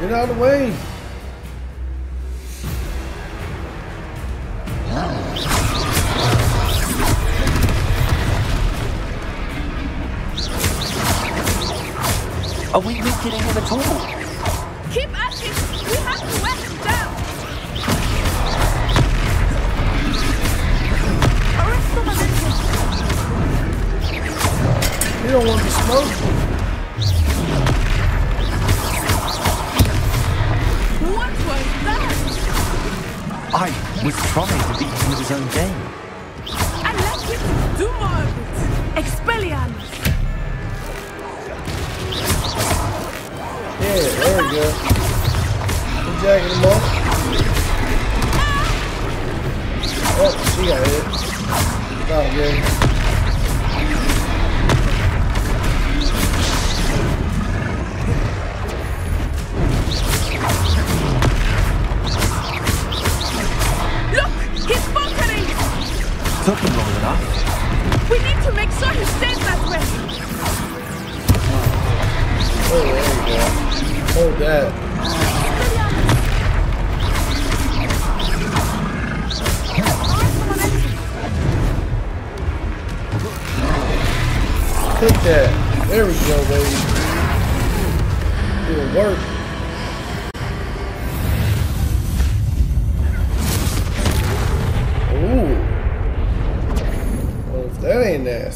Get out of the way. Are we weakening him at all? Keep at it! We have to wear him down! Arresto Momentum! You don't want to smoke. I was trying to beat him with his own game. And let him do more of it! Expelliarmus! Yeah, there we go. Good jacking him off. Oh, she got hit. Not good. Took him long enough. We need to make sure he stays that way! Oh, there you go. Hold that. Arresto Momentum! Take that. There we go, baby. It'll work. Ooh. Well,